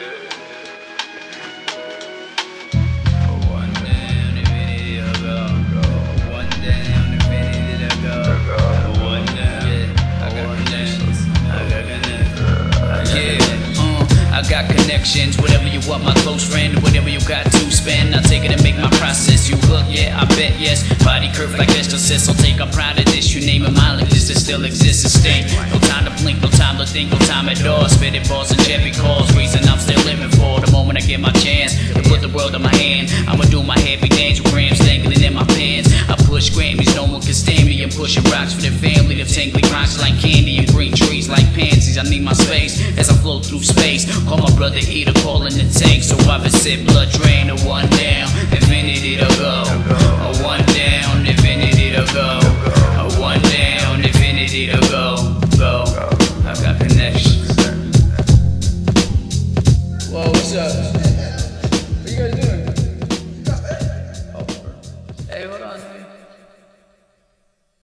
Uh, I got connections, whatever you want, my close friend, whatever you got to spend. I'll take it and make my process. You hook, yeah, I bet yes. Body curve like estrosis, I'll take, I'm proud of this. You name it, my this, it still exists and stay. No time to blink, no time to think, no time at all. Spitting balls and Chevy calls, reason world in my hand, I'ma do my heavy dance with grams dangling in my pants. I push Grammys, no one can stand me. I'm pushing rocks for the family, the tingly rocks like candy and green trees like pansies. I need my space as I flow through space. Call my brother Eater, calling the tank. So I've been sit blood drain, a one down, infinity to go. A one down, infinity to go. A one down, infinity to go. Go. I've got connections. Whoa, what's up?